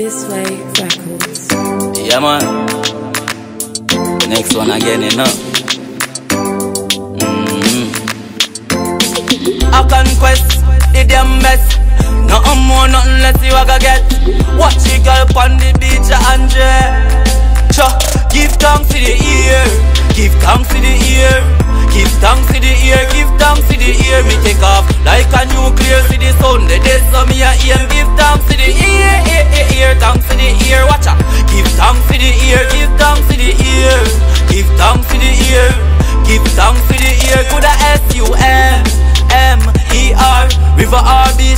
Disway records. Yeah, man. Next one again, you know. Mm-hmm. A Kanqyes, the damn best. Nothing more, nothing less you a get. Watch the girl on the beach, Andre. Cha, give thanks to the ear, give thanks to the ear, give thanks to the ear, give thanks to the ear. Me take off like a nuclear to the sun. The dead so me a aim.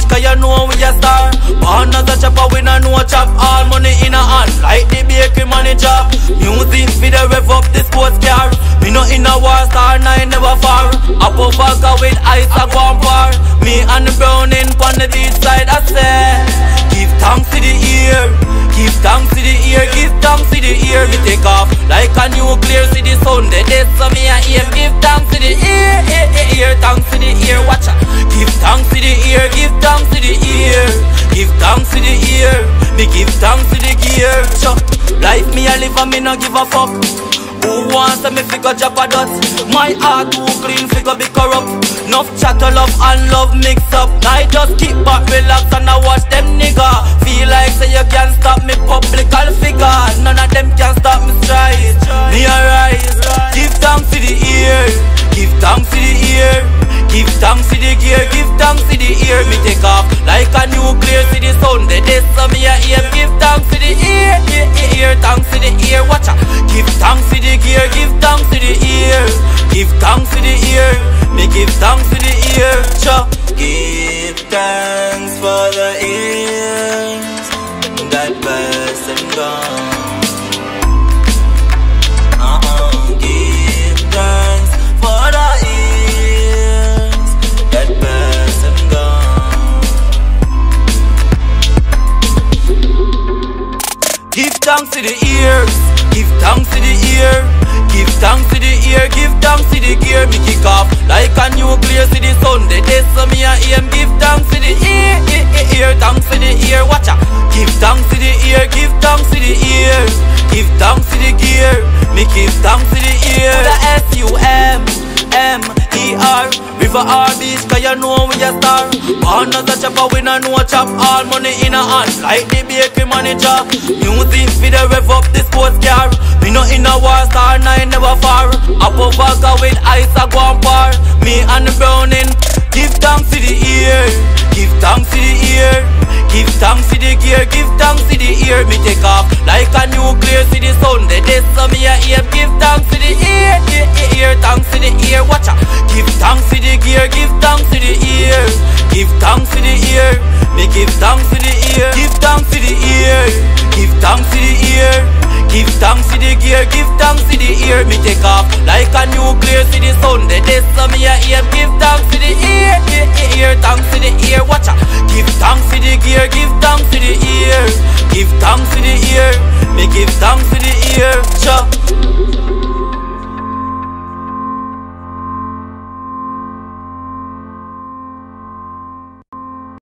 Cause you know we a star. Born as a chopper, we no know chop all money in a hand, like the bakery manager. Music for the rev up the sports car. Me no in a war star, nine never far. Up a vodka with ice, I go on par. Me and the browning on the beach side, I say. Give thanks to the ear, give thanks to the ear, give thanks to the ear. Me take off like a nuclear the sun. The dead so me a aim. Give thanks to the ear, ear, ear, ear. Thanks to the ear, life me a live and me no give a fuck. Who wants to me figure drop a dot? My heart too clean, figure be corrupt. Enough chatter, love and love mix up. I just keep back, relax and I watch them nigga. Feel like say you can't stop me publical figure. None of them can stop me stride. Me arise, give thanks to the ear, give thanks to the ear. Give thanks to the gear, give thanks to the ear. Me take off like a nuclear to the sound. The Give thanks to the ear, me give thanks to the ear. Cha. Give thanks for the ears that person gone. Uh-uh. Give thanks for the ears that person gone. Give thanks to the ears, give thanks to the ear, the gear. Me kick off like a nuclear to the sun. The dead so me a aim. Give thanks to the ear, ear, ear. Thanks to the ear, watch out. Give thanks to the ear, give thanks to the ear, give thanks to the gear. Me give thanks to the ear. The S U M M E R River R Beach, cause you know we a star. Born as a chopper, we no know chop all money in a hand, like the bakery manager. Music for the no in a war star, nine never far. Up vodka with ice, I go on par. Me and the a new place uh, for the sun. The this So me a aim give thanks to the ear The ear, thanks to the ear Watch out. Give thanks to the gear Give thanks to the ear. Give thanks to the ear. Me give thanks to the ear Cha